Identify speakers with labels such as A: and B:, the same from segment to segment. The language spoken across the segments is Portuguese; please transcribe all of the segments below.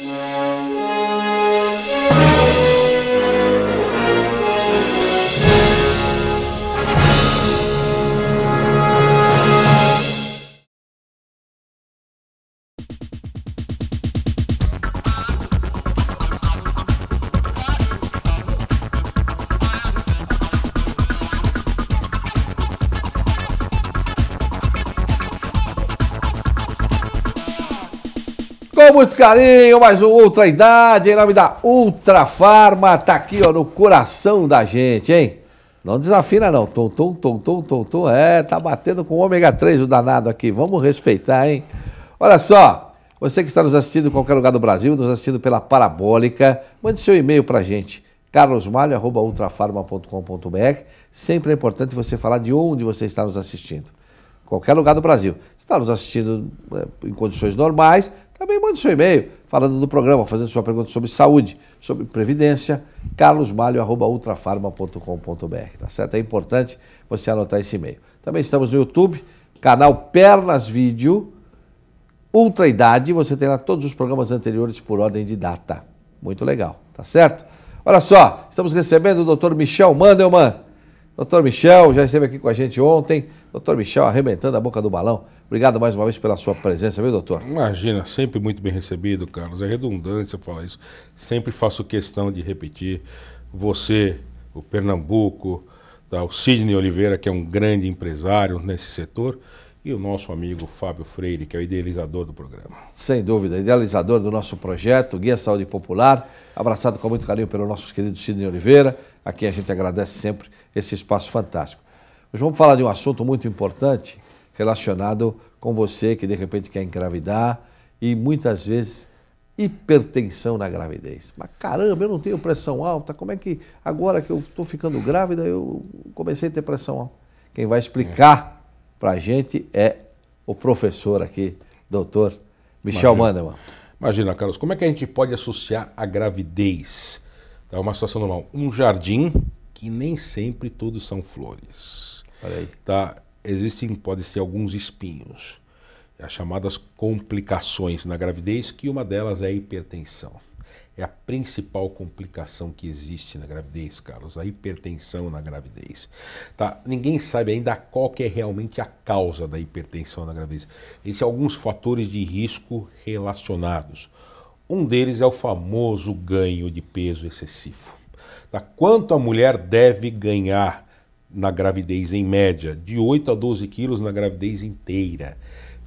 A: Yeah. Com muito carinho, mais um Ultra Idade, em nome da Ultra Farma, tá aqui ó, no coração da gente, hein? Não desafina não, tom, tom, tom, tom, tom, tom, é, tá batendo com ômega 3 o danado aqui, vamos respeitar, hein? Olha só, você que está nos assistindo em qualquer lugar do Brasil, nos assistindo pela Parabólica, mande seu e-mail pra gente, carlosmalho.ultrafarma.com.br, sempre é importante você falar de onde você está nos assistindo, qualquer lugar do Brasil. Está nos assistindo é, em condições normais, também mande seu e-mail falando do programa, fazendo sua pergunta sobre saúde, sobre previdência, carlosmalho.ultrafarma.com.br, tá certo? É importante você anotar esse e-mail. Também estamos no YouTube, canal Pernas Vídeo, Ultra Idade, você tem lá todos os programas anteriores por ordem de data. Muito legal, tá certo? Olha só, estamos recebendo o Dr. Michel Mandelman. Dr. Michel já esteve aqui com a gente ontem. Dr. Michel arrebentando a boca do balão. Obrigado mais uma vez pela sua presença, viu, doutor?
B: Imagina, sempre muito bem recebido, Carlos. É redundância falar isso. Sempre faço questão de repetir. Você, o Pernambuco, tá, o Sidney Oliveira, que é um grande empresário nesse setor, e o nosso amigo Fábio Freire, que é o idealizador do programa.
A: Sem dúvida, idealizador do nosso projeto, Guia Saúde Popular, abraçado com muito carinho pelo nosso querido Sidney Oliveira, a quem a gente agradece sempre esse espaço fantástico. Hoje vamos falar de um assunto muito importante, relacionado com você que de repente quer engravidar e muitas vezes hipertensão na gravidez. Mas caramba, eu não tenho pressão alta, como é que agora que eu estou ficando grávida eu comecei a ter pressão alta? Quem vai explicar para a gente é o professor aqui, doutor Michel Imagina. Mandelman.
B: Imagina, Carlos, como é que a gente pode associar a gravidez? É uma situação normal. Um jardim que nem sempre todos são flores.
A: Olha aí.
B: Tá? Existem, podem ser alguns espinhos, as chamadas complicações na gravidez, que uma delas é a hipertensão. É a principal complicação que existe na gravidez, Carlos, a hipertensão na gravidez. Tá? Ninguém sabe ainda qual que é realmente a causa da hipertensão na gravidez. Existem alguns fatores de risco relacionados. Um deles é o famoso ganho de peso excessivo. Tá? Quanto a mulher deve ganhar na gravidez em média, de 8 a 12 quilos na gravidez inteira.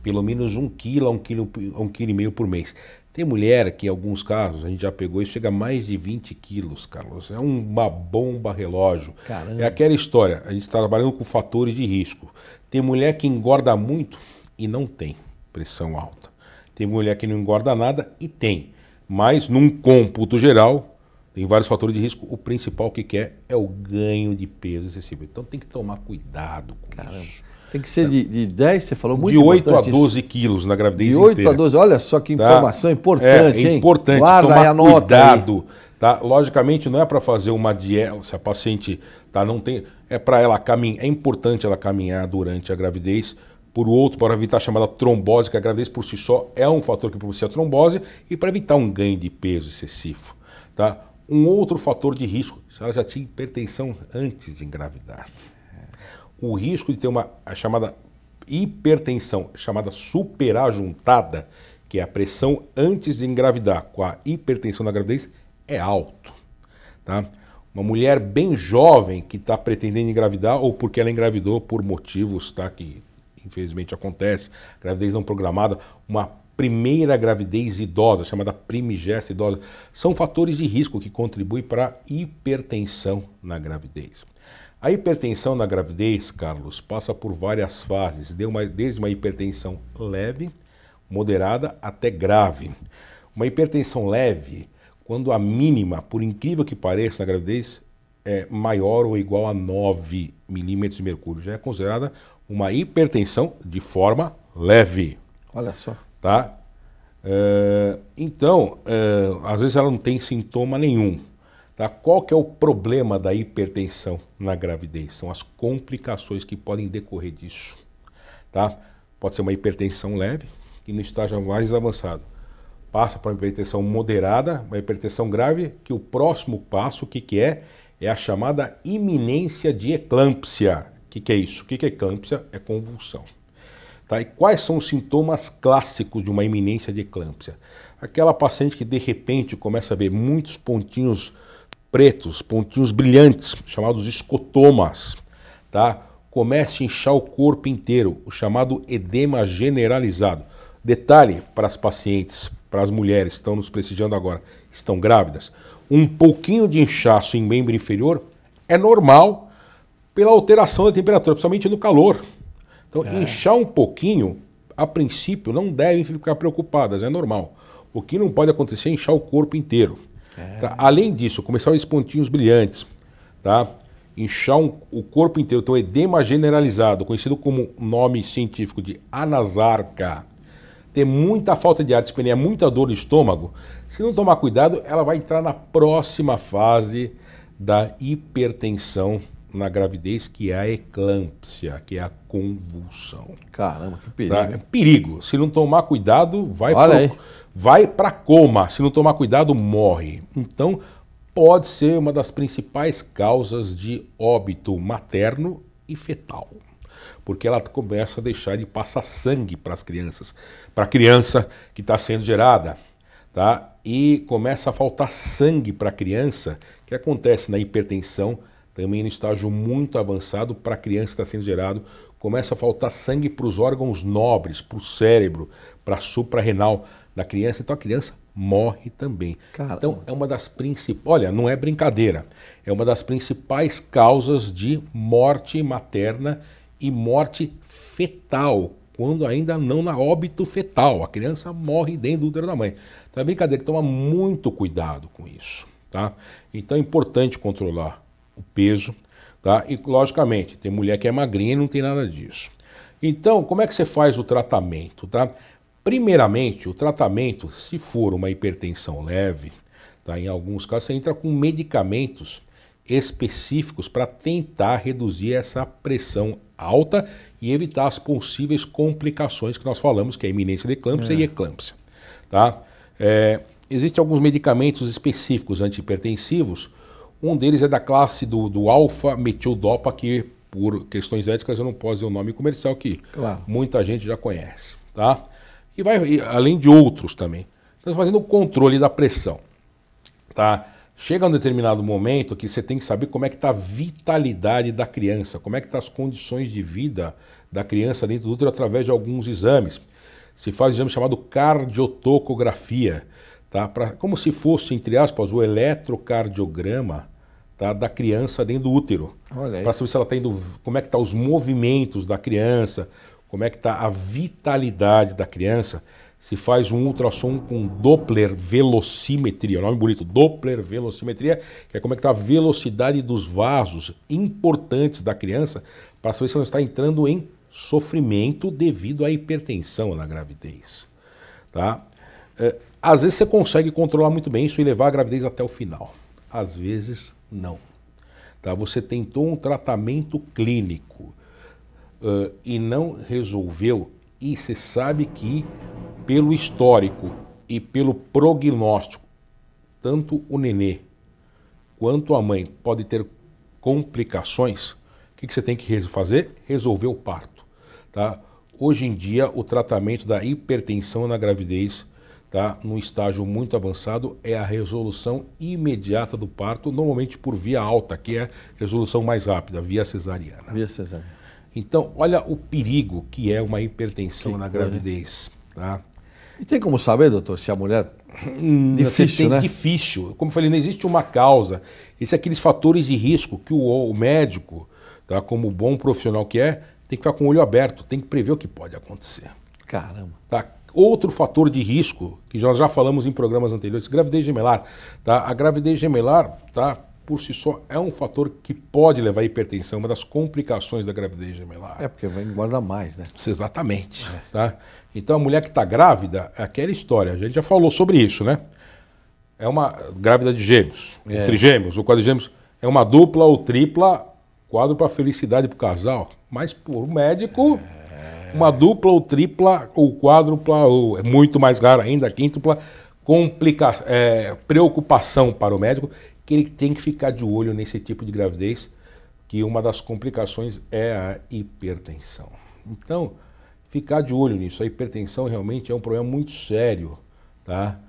B: Pelo menos um quilo a um quilo, um quilo e meio por mês. Tem mulher que, em alguns casos, a gente já pegou e chega a mais de 20 quilos, Carlos. É uma bomba relógio.
A: Caramba.
B: É aquela história, a gente está trabalhando com fatores de risco. Tem mulher que engorda muito e não tem pressão alta. Tem mulher que não engorda nada e tem. Mas, num cômputo geral, tem vários fatores de risco. O principal que quer é o ganho de peso excessivo. Então tem que tomar cuidado com Caramba. isso.
A: Tem que ser de, de 10, você falou muito
B: De 8 a 12 isso. quilos na gravidez
A: De 8
B: inteira.
A: a 12, olha só que tá? informação tá? importante,
B: é, é importante,
A: Guarda
B: tomar cuidado. Aí. Tá? Logicamente não é para fazer uma dieta, se a paciente tá, não tem, é para ela caminhar, é importante ela caminhar durante a gravidez, por outro, para evitar a chamada trombose, que a gravidez por si só é um fator que propicia a trombose, e para evitar um ganho de peso excessivo. Tá? Um outro fator de risco, se ela já tinha hipertensão antes de engravidar. O risco de ter uma chamada hipertensão, chamada superajuntada, que é a pressão antes de engravidar com a hipertensão na gravidez, é alto. Tá? Uma mulher bem jovem que está pretendendo engravidar ou porque ela engravidou por motivos tá, que infelizmente acontece, gravidez não programada, uma primeira gravidez idosa, chamada primigesta idosa, são fatores de risco que contribuem para a hipertensão na gravidez. A hipertensão na gravidez, Carlos, passa por várias fases, desde uma hipertensão leve, moderada até grave. Uma hipertensão leve, quando a mínima, por incrível que pareça, na gravidez é maior ou igual a 9 milímetros de mercúrio, já é considerada uma hipertensão de forma leve.
A: Olha só.
B: Tá? É, então, é, às vezes ela não tem sintoma nenhum. Tá? Qual que é o problema da hipertensão na gravidez? São as complicações que podem decorrer disso. Tá? Pode ser uma hipertensão leve e no estágio mais avançado. passa para uma hipertensão moderada, uma hipertensão grave, que o próximo passo, o que, que é? É a chamada iminência de eclâmpsia. O que, que é isso? O que, que é eclâmpsia? É convulsão. Tá? E quais são os sintomas clássicos de uma iminência de eclâmpsia? Aquela paciente que de repente começa a ver muitos pontinhos pretos, pontinhos brilhantes, chamados escotomas, tá? Começa a inchar o corpo inteiro, o chamado edema generalizado. Detalhe para as pacientes, para as mulheres que estão nos prestigiando agora, estão grávidas, um pouquinho de inchaço em membro inferior é normal pela alteração da temperatura, principalmente no calor. Então, é. inchar um pouquinho, a princípio, não devem ficar preocupadas, é normal. O que não pode acontecer é inchar o corpo inteiro. É. Tá? Além disso, começar esses pontinhos brilhantes, tá? inchar um, o corpo inteiro, então edema generalizado, conhecido como nome científico de anasarca, ter muita falta de ar, dispenia, muita dor no estômago, se não tomar cuidado, ela vai entrar na próxima fase da hipertensão na gravidez, que é a eclâmpsia, que é a convulsão.
A: Caramba, que perigo. Tá? É
B: perigo. Se não tomar cuidado, vai para vai para coma. Se não tomar cuidado, morre. Então, pode ser uma das principais causas de óbito materno e fetal. Porque ela começa a deixar de passar sangue para as crianças, para a criança que está sendo gerada, tá? E começa a faltar sangue para a criança, que acontece na hipertensão, também no estágio muito avançado para a criança está sendo gerado, começa a faltar sangue para os órgãos nobres, para o cérebro, para a suprarrenal da criança, então a criança morre também. Caramba. Então é uma das principais, olha, não é brincadeira, é uma das principais causas de morte materna e morte fetal, quando ainda não na óbito fetal, a criança morre dentro do útero da mãe. Então é brincadeira, toma muito cuidado com isso, tá? Então é importante controlar o peso, tá? E logicamente, tem mulher que é magrinha e não tem nada disso. Então, como é que você faz o tratamento, tá? Primeiramente, o tratamento, se for uma hipertensão leve, tá? em alguns casos você entra com medicamentos específicos para tentar reduzir essa pressão alta e evitar as possíveis complicações que nós falamos, que é a iminência de eclâmpsia é. e eclâmpsia. Tá? É, existem alguns medicamentos específicos antihipertensivos, um deles é da classe do, do alfa-metildopa, que por questões éticas eu não posso dizer o nome comercial, que claro. muita gente já conhece. Tá? E vai, e, além de outros também. Então, fazendo o controle da pressão. Tá? Chega um determinado momento que você tem que saber como é que está a vitalidade da criança, como é que estão tá as condições de vida da criança dentro do útero através de alguns exames. Se faz um exame chamado cardiotocografia, tá? Pra, como se fosse, entre aspas, o eletrocardiograma tá? da criança dentro do útero. Para saber se ela está indo, como é que estão tá os movimentos da criança, como é que está a vitalidade da criança, se faz um ultrassom com Doppler velocimetria, nome bonito, Doppler velocimetria, que é como é que está a velocidade dos vasos importantes da criança, para saber se ela está entrando em sofrimento devido à hipertensão na gravidez. Tá? É, às vezes você consegue controlar muito bem isso e levar a gravidez até o final. Às vezes não. Tá? Você tentou um tratamento clínico, uh, e não resolveu, e você sabe que pelo histórico e pelo prognóstico, tanto o nenê quanto a mãe pode ter complicações, o que, que você tem que fazer? Resolver o parto. Tá? Hoje em dia, o tratamento da hipertensão na gravidez, tá, no estágio muito avançado, é a resolução imediata do parto, normalmente por via alta, que é a resolução mais rápida, via cesariana.
A: Via cesariana.
B: Então, olha o perigo que é uma hipertensão que na gravidez. Tá?
A: E tem como saber, doutor, se a mulher. Hum, difícil,
B: né?
A: Difícil.
B: Como eu falei, não existe uma causa. Esses são aqueles fatores de risco que o, o médico, tá, como bom profissional que é, tem que ficar com o olho aberto, tem que prever o que pode acontecer.
A: Caramba.
B: Tá? Outro fator de risco, que nós já falamos em programas anteriores, gravidez gemelar. Tá? A gravidez gemelar, tá? por si só é um fator que pode levar à hipertensão, uma das complicações da gravidez gemelar.
A: É, porque vai engordar mais, né?
B: Exatamente. É. Tá? Então a mulher que está grávida, é aquela história, a gente já falou sobre isso, né? É uma grávida de gêmeos, é. trigêmeos ou quadrigêmeos, é uma dupla ou tripla, quadro para felicidade para o casal. Mas por médico, é. Uma dupla ou tripla ou quádrupla, ou é muito mais raro ainda, quíntupla, complica é, preocupação para o médico que ele tem que ficar de olho nesse tipo de gravidez, que uma das complicações é a hipertensão. Então, ficar de olho nisso. A hipertensão realmente é um problema muito sério, tá?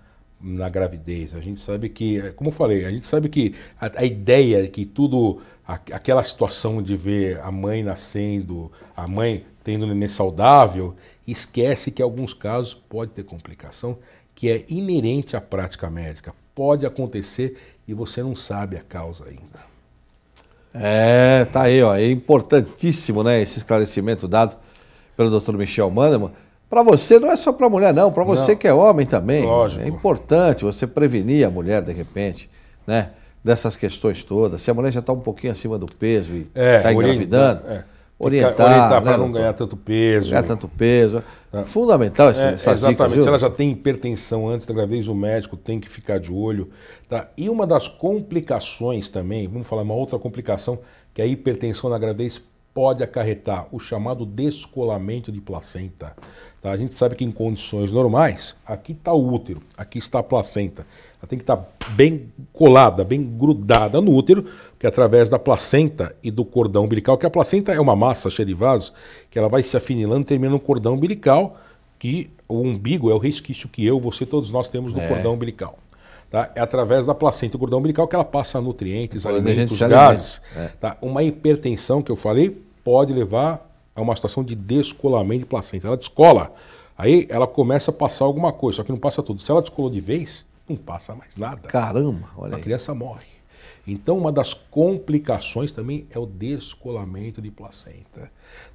B: Na gravidez. A gente sabe que, como eu falei, a gente sabe que a, a ideia que tudo, a, aquela situação de ver a mãe nascendo, a mãe tendo um neném saudável, esquece que em alguns casos pode ter complicação que é inerente à prática médica. Pode acontecer e você não sabe a causa ainda.
A: É, tá aí, ó. É importantíssimo, né, esse esclarecimento dado pelo Dr. Michel Mandelman. Para você, não é só para mulher, não. Para você que é homem também. Lógico. É importante você prevenir a mulher, de repente, né? Dessas questões todas. Se a mulher já está um pouquinho acima do peso e está é, engravidando. É orientar,
B: orientar para né, não ganhar tanto peso.
A: Ganhar tanto peso. Tá. Fundamental esse,
B: é, essas Exatamente. Dicas, Se ela já tem hipertensão antes da gravidez, o médico tem que ficar de olho. Tá? E uma das complicações também, vamos falar uma outra complicação, que a hipertensão na gravidez pode acarretar o chamado descolamento de placenta. Tá? A gente sabe que em condições normais, aqui está o útero, aqui está a placenta. Ela tem que estar tá bem colada, bem grudada no útero, que é através da placenta e do cordão umbilical, que a placenta é uma massa cheia de vasos, que ela vai se afinilando, terminando no cordão umbilical, que o umbigo é o resquício que eu, você, todos nós temos no é. cordão umbilical. Tá? É através da placenta e do cordão umbilical que ela passa nutrientes, alimentos, gases. É. Tá? Uma hipertensão que eu falei pode levar a uma situação de descolamento de placenta. Ela descola, aí ela começa a passar alguma coisa, só que não passa tudo. Se ela descolou de vez, não passa mais nada.
A: Caramba, olha
B: A criança morre. Então, uma das complicações também é o descolamento de placenta,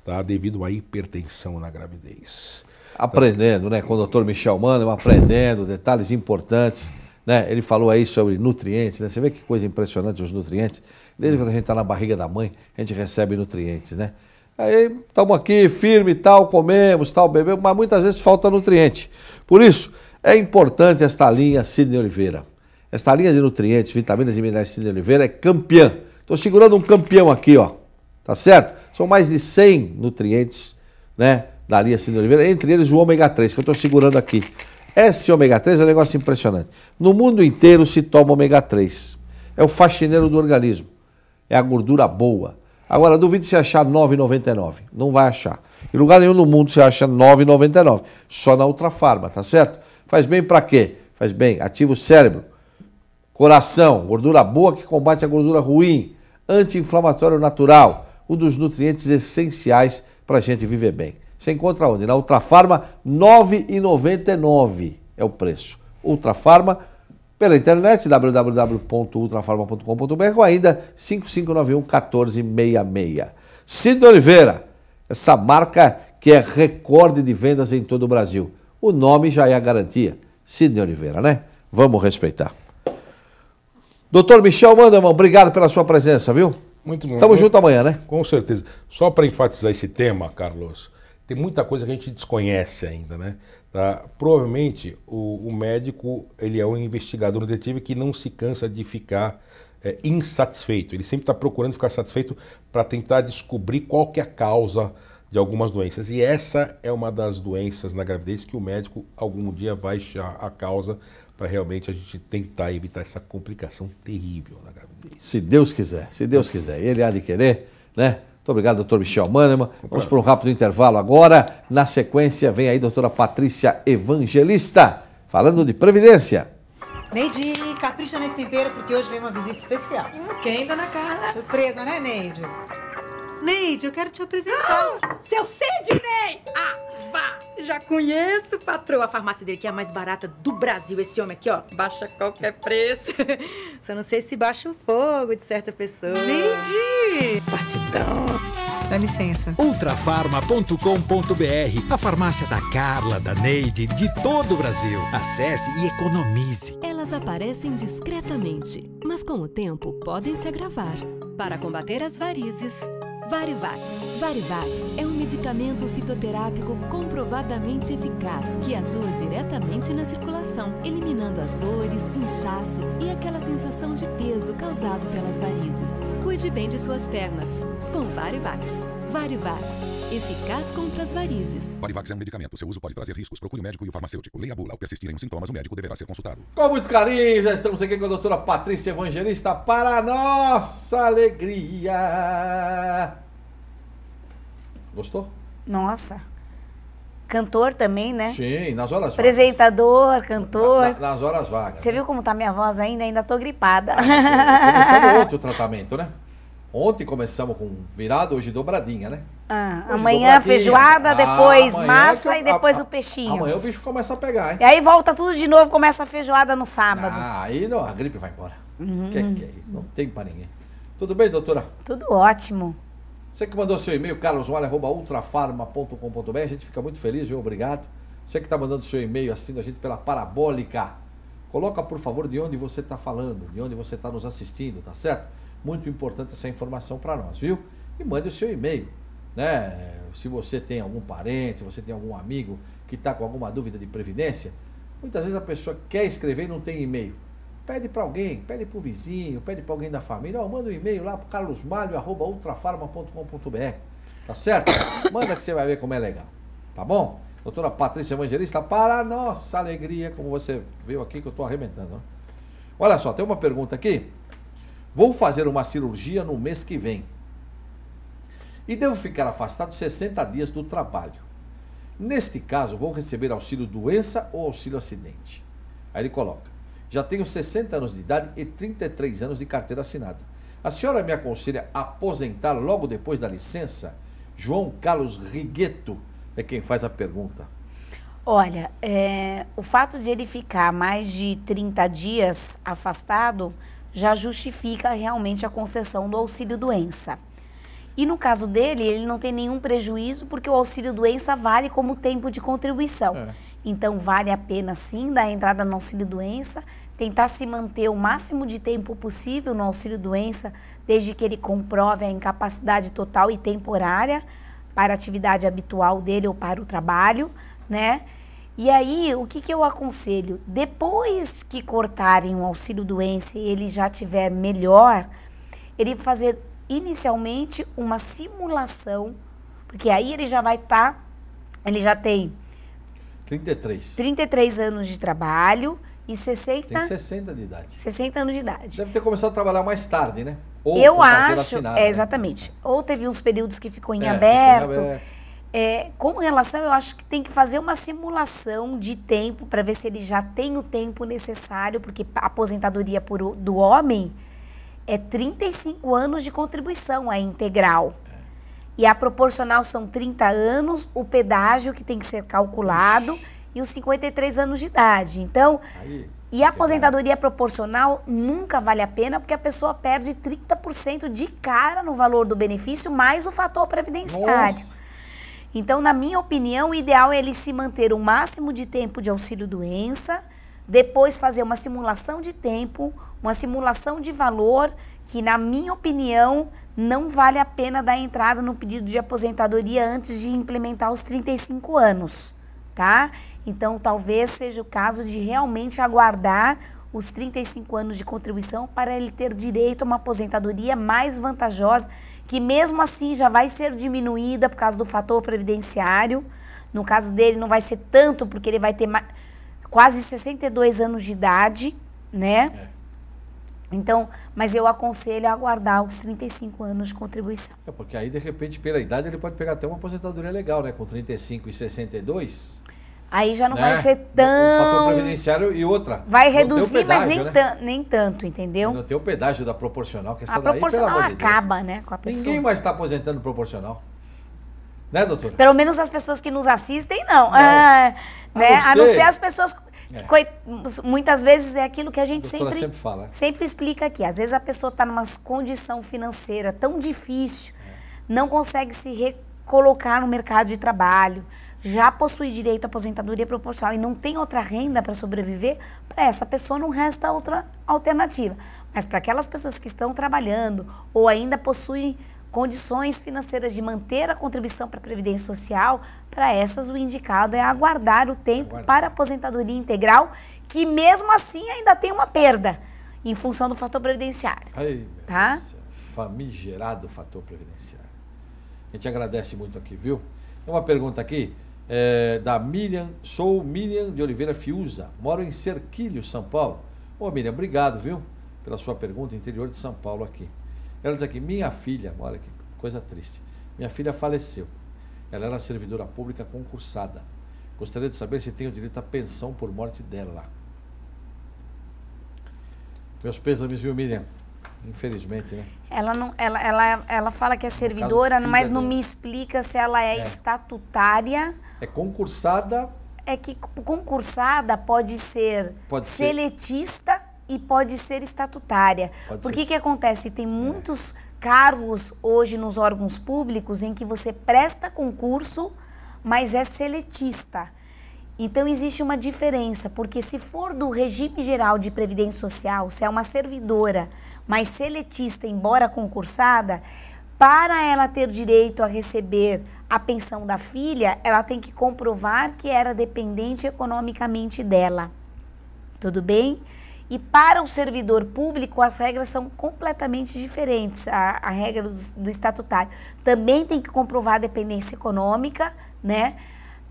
B: tá? devido à hipertensão na gravidez.
A: Aprendendo, né? Com o doutor Michel Mano, aprendendo detalhes importantes. Né? Ele falou aí sobre nutrientes, né? Você vê que coisa impressionante os nutrientes. Desde quando a gente está na barriga da mãe, a gente recebe nutrientes, né? Aí estamos aqui firme tal, comemos, tal, bebemos, mas muitas vezes falta nutriente. Por isso, é importante esta linha Sidney Oliveira. Esta linha de nutrientes, vitaminas e minerais Sidney Oliveira é campeã. Estou segurando um campeão aqui, ó. Tá certo? São mais de 100 nutrientes, né, da linha Sidney Oliveira, entre eles o ômega 3, que eu estou segurando aqui. Esse ômega 3 é um negócio impressionante. No mundo inteiro se toma ômega 3. É o faxineiro do organismo. É a gordura boa. Agora, duvido se achar 9,99. Não vai achar. Em lugar nenhum no mundo você acha 9,99. Só na Ultrafarma, tá certo? Faz bem para quê? Faz bem, ativa o cérebro, coração, gordura boa que combate a gordura ruim, anti-inflamatório natural, um dos nutrientes essenciais para a gente viver bem. Você encontra onde? Na Ultrafarma, R$ 9,99 é o preço. Ultrafarma, pela internet, www.ultrafarma.com.br ou ainda 5591 1466. Cid Oliveira, essa marca que é recorde de vendas em todo o Brasil o nome já é a garantia. Sidney Oliveira, né? Vamos respeitar. Doutor Michel Mandelman, obrigado pela sua presença, viu?
B: Muito bom.
A: Tamo junto amanhã, né?
B: Com certeza. Só para enfatizar esse tema, Carlos, tem muita coisa que a gente desconhece ainda, né? Tá? Provavelmente o, o, médico ele é um investigador, um detetive que não se cansa de ficar é, insatisfeito. Ele sempre está procurando ficar satisfeito para tentar descobrir qual que é a causa de algumas doenças. E essa é uma das doenças na gravidez que o médico algum dia vai achar a causa para realmente a gente tentar evitar essa complicação terrível na gravidez.
A: Se Deus quiser, se Deus quiser. Ele há de querer, né? Muito obrigado, doutor Michel Mannemann. Vamos para um rápido intervalo agora. Na sequência, vem aí doutora Patrícia Evangelista, falando de Previdência.
C: Neide, capricha nesse tempero porque hoje vem uma visita especial.
D: Quem, dona Carla?
C: Surpresa, né, Neide?
D: Neide, eu quero te apresentar.
C: Ah, seu Sidney!
D: Ah, vá! Já conheço, patroa. A farmácia dele que é a mais barata do Brasil. Esse homem aqui, ó, baixa qualquer preço. Só não sei se baixa o fogo de certa pessoa.
C: Neide!
D: Partidão.
C: Dá licença.
E: Ultrafarma.com.br A farmácia da Carla, da Neide, de todo o Brasil. Acesse e economize.
F: Elas aparecem discretamente, mas com o tempo podem se agravar. Para combater as varizes, Varivax. Varivax é um medicamento fitoterápico comprovadamente eficaz que atua diretamente na circulação, eliminando as dores, inchaço e aquela sensação de peso causado pelas varizes. Cuide bem de suas pernas com Varivax. Varivax, eficaz contra as varizes.
G: Varivax é um medicamento. Seu uso pode trazer riscos. Procure o médico e o farmacêutico. Leia a bula. Ao persistirem os sintomas, o médico deverá ser consultado.
A: Com muito carinho, já estamos aqui com a doutora Patrícia Evangelista para a nossa alegria. Gostou?
H: Nossa. Cantor também, né?
A: Sim, nas horas vagas.
H: Apresentador, cantor.
A: Na- na- nas horas vagas.
H: Você viu como tá minha voz ainda? Ainda tô gripada.
A: Começamos ontem o tratamento, né? Ontem começamos com virada, hoje dobradinha, né?
H: Ah,
A: Hoje
H: amanhã feijoada,
A: Ah,
H: depois
A: amanhã
H: massa
A: eu-
H: e depois
A: a-
H: o peixinho.
A: Amanhã o bicho começa a pegar, hein?
H: E aí volta tudo de novo, começa a feijoada no sábado.
A: Ah, aí não, a gripe vai embora.
H: Uhum.
A: Que que é isso? Não tem pra ninguém. Tudo bem, doutora?
H: Tudo ótimo.
A: Você que mandou seu e-mail, carlosmole.ultrafarma.com.br, a gente fica muito feliz, viu? Obrigado. Você que está mandando seu e-mail, assistindo a gente pela Parabólica, coloca, por favor, de onde você está falando, de onde você está nos assistindo, tá certo? Muito importante essa informação para nós, viu? E mande o seu e-mail, né? Se você tem algum parente, se você tem algum amigo que está com alguma dúvida de previdência, muitas vezes a pessoa quer escrever e não tem e-mail. Pede para alguém, pede para o vizinho, pede para alguém da família, ó, manda um e-mail lá para carlosmalho.ultrafarma.com.br, tá certo? Manda que você vai ver como é legal, tá bom? Doutora Patrícia Evangelista, para a nossa alegria, como você viu aqui que eu estou arrebentando. né? Olha só, tem uma pergunta aqui. Vou fazer uma cirurgia no mês que vem. E devo ficar afastado 60 dias do trabalho. Neste caso, vou receber auxílio doença ou auxílio acidente? Aí ele coloca: Já tenho 60 anos de idade e 33 anos de carteira assinada. A senhora me aconselha a aposentar logo depois da licença? João Carlos Rigueto é quem faz a pergunta.
H: Olha, é, o fato de ele ficar mais de 30 dias afastado já justifica realmente a concessão do auxílio doença. E no caso dele, ele não tem nenhum prejuízo porque o auxílio doença vale como tempo de contribuição.
A: É.
H: Então vale a pena sim dar entrada no auxílio doença, tentar se manter o máximo de tempo possível no auxílio doença, desde que ele comprove a incapacidade total e temporária para a atividade habitual dele ou para o trabalho, né? E aí, o que, que eu aconselho? Depois que cortarem o auxílio doença e ele já tiver melhor, ele fazer inicialmente uma simulação, porque aí ele já vai estar, ele já tem
A: 33.
H: 33 anos de trabalho e 60,
A: Tem 60 de idade.
H: 60 anos de idade.
A: Deve ter começado a trabalhar mais tarde, né? Ou
H: eu acho, é,
A: né?
H: exatamente. Ou teve uns períodos que ficou em
A: É, ficou em
H: aberto. É, com relação, eu acho que tem que fazer uma simulação de tempo para ver se ele já tem o tempo necessário, porque a aposentadoria por, do homem é 35 anos de contribuição, a integral. E a proporcional são 30 anos, o pedágio que tem que ser calculado e os 53 anos de idade. Então,
A: Aí,
H: e a aposentadoria proporcional nunca vale a pena porque a pessoa perde 30% de cara no valor do benefício mais o fator previdenciário.
A: Nossa.
H: Então, na minha opinião, o ideal é ele se manter o máximo de tempo de auxílio doença, depois fazer uma simulação de tempo, uma simulação de valor, que na minha opinião não vale a pena dar entrada no pedido de aposentadoria antes de implementar os 35 anos, tá? Então, talvez seja o caso de realmente aguardar os 35 anos de contribuição para ele ter direito a uma aposentadoria mais vantajosa, que mesmo assim já vai ser diminuída por causa do fator previdenciário. No caso dele, não vai ser tanto, porque ele vai ter quase 62 anos de idade, né? Então, mas eu aconselho a aguardar os 35 anos de contribuição.
A: É porque aí, de repente, pela idade, ele pode pegar até uma aposentadoria legal, né? Com 35 e 62.
H: Aí já não
A: né?
H: vai ser
A: O fator
H: tão.
A: previdenciário e outra.
H: Vai
A: não
H: reduzir, mas
A: pedágio,
H: nem,
A: né?
H: tan- nem tanto, entendeu?
A: Não tem o pedágio da proporcional, que essa
H: A
A: daí,
H: proporcional
A: de
H: acaba, né, com a pessoa.
A: Ninguém mais está aposentando proporcional. Né, doutora?
H: Pelo menos as pessoas que nos assistem, não. Ah, né?
A: A não
H: não
A: ser
H: as pessoas.
A: É.
H: Muitas vezes é aquilo que a
A: A
H: gente
A: doutora
H: sempre,
A: sempre fala.
H: sempre explica aqui. Às vezes a pessoa está numa condição financeira tão difícil, não consegue se recolocar no mercado de trabalho, já possui direito à aposentadoria proporcional e não tem outra renda para sobreviver, para essa pessoa não resta outra alternativa. Mas para aquelas pessoas que estão trabalhando ou ainda possuem condições financeiras de manter a contribuição para a Previdência Social, para essas o indicado é aguardar o tempo
A: Aguardar.
H: para a aposentadoria integral, que mesmo assim ainda tem uma perda em função do fator previdenciário.
A: Meu
H: Tá?
A: Deus. Famigerado fator previdenciário. A gente agradece muito aqui, viu? Tem uma pergunta aqui é, da Miriam. Sou Miriam de Oliveira Fiuza. Moro em Cerquilho, São Paulo. Ô, Miriam, obrigado, viu? Pela sua pergunta, interior de São Paulo aqui. Ela diz aqui, minha filha, olha que coisa triste. Minha filha faleceu. Ela era servidora pública concursada. Gostaria de saber se tenho direito à pensão por morte dela. Meus pêsames, viu, Miriam? Infelizmente, né?
H: Ela, não, ela, ela, ela fala que é servidora, mas não me explica se ela é,
A: É.
H: estatutária.
A: É concursada,
H: É que concursada pode ser
A: Pode ser.
H: E pode ser estatutária.
A: Pode
H: Por
A: ser É.
H: que que acontece? Tem muitos cargos hoje nos órgãos públicos em que você presta concurso, mas é seletista. Então existe uma diferença, porque se for do regime geral de previdência social, se é uma servidora, mas seletista, embora concursada, para ela ter direito a receber a pensão da filha, ela tem que comprovar que era dependente economicamente dela. Tudo bem? E para o servidor público, as regras são completamente diferentes. A, a regra do, do estatutário também tem que comprovar a dependência econômica, né?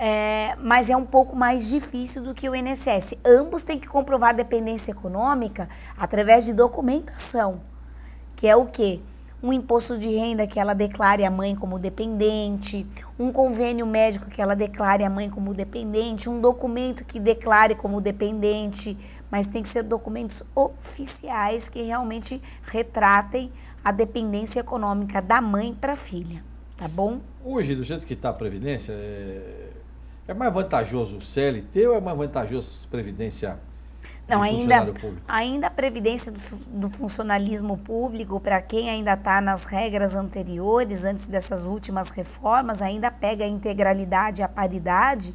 H: É, mas é um pouco mais difícil do que o INSS. Ambos têm que comprovar dependência econômica através de documentação, que é o quê? Um imposto de renda que ela declare a mãe como dependente, um convênio médico que ela declare a mãe como dependente, um documento que declare como dependente, mas tem que ser documentos oficiais que realmente retratem a dependência econômica da mãe para a filha, tá bom?
A: hoje, do jeito que está a Previdência, é, é mais vantajoso o CLT ou é mais vantajoso a Previdência
H: Não, ainda,
A: funcionário público?
H: ainda a previdência do, do funcionalismo público, para quem ainda está nas regras anteriores, antes dessas últimas reformas, ainda pega a integralidade e a paridade,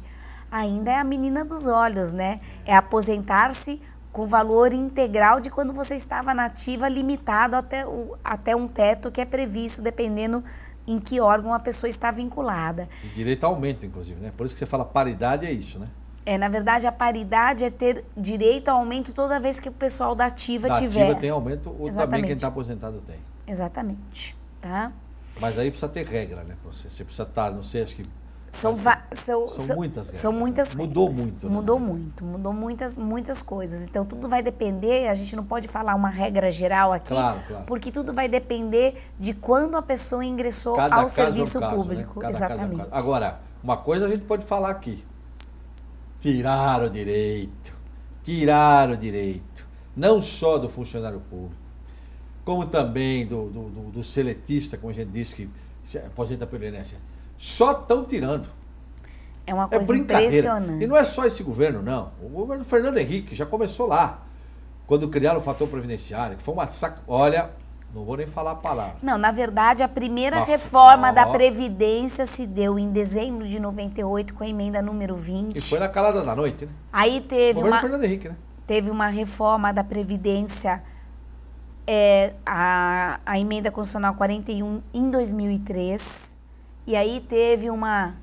H: ainda é a menina dos olhos, né? É aposentar-se com valor integral de quando você estava nativa, limitado até, o, até um teto que é previsto, dependendo em que órgão a pessoa está vinculada.
A: E direito a aumento, inclusive, né? Por isso que você fala paridade é isso, né?
H: É, na verdade, a paridade é ter direito ao aumento toda vez que o pessoal da ativa
A: Da
H: tiver.
A: ativa tem aumento, ou também
H: Exatamente.
A: quem está aposentado tem.
H: Exatamente, tá?
A: Mas aí precisa ter regra, né? Você, você precisa estar, não sei, acho que.
H: São, são,
A: são muitas
H: São
A: regras,
H: muitas
A: né? Mudou
H: regras.
A: muito, né?
H: Mudou muito, mudou muitas, muitas coisas. Então, tudo vai depender, a gente não pode falar uma regra geral aqui,
A: Claro, claro.
H: porque tudo vai depender de quando a pessoa ingressou
A: Cada
H: ao
A: é um
H: serviço
A: caso, né?
H: público.
A: Cada caso é um
H: Exatamente.
A: caso. Agora, uma coisa a gente pode falar aqui. Tiraram o direito. Tiraram o direito. Não só do funcionário público, como também do, do, do- do seletista, como a gente disse, que se aposenta pelo INSS. Só estão tirando.
H: É uma
A: É
H: coisa
A: brincadeira.
H: impressionante.
A: E não é só esse governo, não. O governo Fernando Henrique já começou lá. Quando criaram o fator previdenciário, que foi uma sac... Olha, não vou nem falar a palavra.
H: Não, na verdade, a primeira reforma da. Previdência se deu em dezembro de 98 com a emenda número 20.
A: E foi na calada da noite, né?
H: Aí
A: O
H: teve
A: governo
H: uma,
A: Fernando Henrique, né?
H: teve uma reforma da Previdência, é, a, a emenda constitucional 41 em 2003. E aí teve uma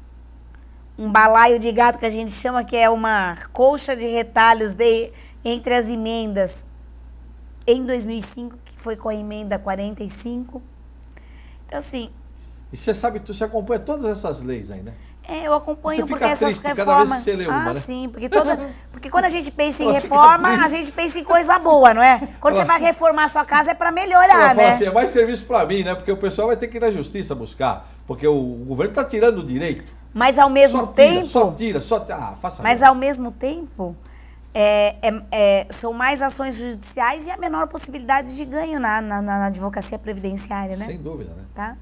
H: um balaio de gato que a gente chama que é uma colcha de retalhos de, entre as emendas em 2005, que foi com a emenda 45. Então, assim,
A: E você sabe, tu você acompanha todas essas leis aí, né?
H: é, eu acompanho
A: Você
H: porque essas
A: triste cada
H: reformas.
A: vez que você lê uma,
H: ah,
A: né?
H: sim, porque toda, porque quando a gente pensa em
A: Ela
H: reforma, a gente pensa em coisa boa, não é? Quando você
A: Ela-
H: vai reformar a sua casa é para
A: Ela
H: melhorar,
A: fala
H: né?
A: assim, é mais serviço pra mim, né? Porque o pessoal vai ter que ir na justiça buscar. Porque o, governo tá tirando o direito.
H: Mas ao mesmo
A: só tira,
H: tempo,
A: só tira, só tira. Ah, faça
H: mas ao mesmo tempo, é, é- é, são mais ações judiciais e a menor possibilidade de ganho na, na, na advocacia previdenciária, né?
A: Sem dúvida, né?
H: Tá?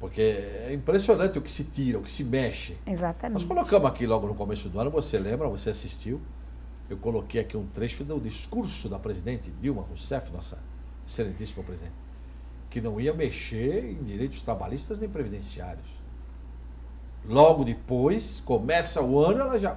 A: Porque é impressionante o que se tira, o que se mexe. Nós
H: Exatamente.
A: colocamos aqui logo no começo do ano, você lembra, você assistiu. Eu coloquei aqui um trecho do discurso da presidente Dilma Rousseff, nossa excelentíssima presidente, que não ia mexer em direitos trabalhistas nem previdenciários. Logo depois, começa o ano, ela já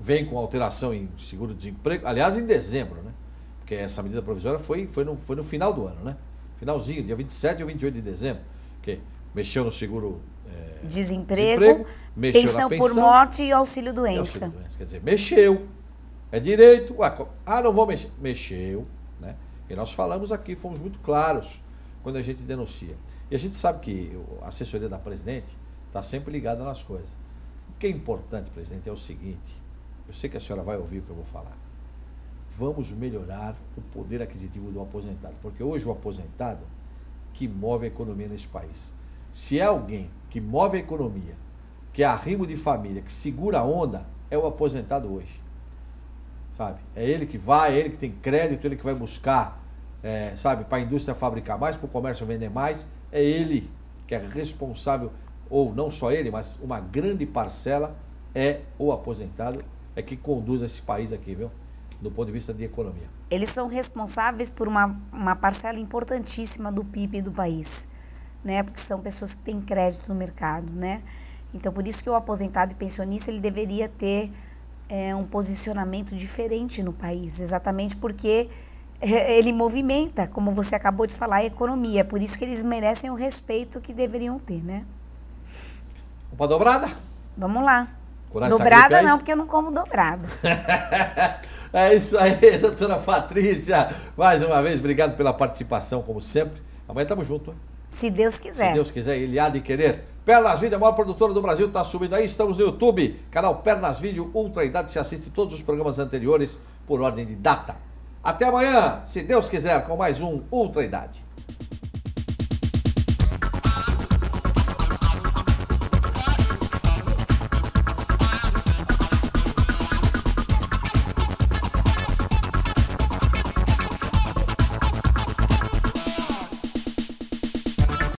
A: vem com alteração em seguro-desemprego, aliás, em dezembro, né? Porque essa medida provisória foi, foi, no, foi no final do ano, né? Finalzinho, dia 27 ou 28 de dezembro. Que mexeu no seguro eh,
H: Desemprego,
A: desemprego, mexeu
H: pensão,
A: na
H: por
A: pensão
H: morte e auxílio
A: e
H: doença.
A: auxílio doença. Quer dizer, mexeu. É direito. Co- ah, não vou mexer. Mexeu. Né? E nós falamos aqui, fomos muito claros quando a gente denuncia. E a gente sabe que a assessoria da presidente está sempre ligada nas coisas. O que é importante, presidente, é o seguinte: eu sei que a senhora vai ouvir o que eu vou falar. Vamos melhorar o poder aquisitivo do aposentado, porque hoje o aposentado que move a economia nesse país. Se é alguém que move a economia, que é arrimo de família, que segura a onda, é o aposentado hoje. Sabe? É ele que vai, é ele que tem crédito, ele que vai buscar, é, sabe, para a indústria fabricar mais, para o comércio vender mais. É ele que é responsável, ou não só ele, mas uma grande parcela é o aposentado, é que conduz esse país aqui, viu? Do ponto de vista de economia.
H: Eles são responsáveis por uma, uma parcela importantíssima do PIB do país, né? Porque são pessoas que têm crédito no mercado, né? Então, por isso que o aposentado e pensionista ele deveria ter é, um posicionamento diferente no país, exatamente porque ele movimenta, como você acabou de falar, a economia. Por isso que eles merecem o respeito que deveriam ter, né?
A: Uma dobrada?
H: Vamos lá.
A: Curar
H: dobrada não, porque eu não como dobrada.
A: é isso aí, doutora Patrícia. Mais uma vez, obrigado pela participação, como sempre. Amanhã tamo junto, hein?
H: Se Deus
A: Se
H: quiser.
A: Deus quiser, ele há de querer. Pernas Vídeo, a maior produtora do Brasil, está subindo aí. Estamos no YouTube, canal Pernas Vídeo Ultra Idade. Se assiste todos os programas anteriores por ordem de data. Até amanhã, se Deus quiser, com mais um Ultra Idade.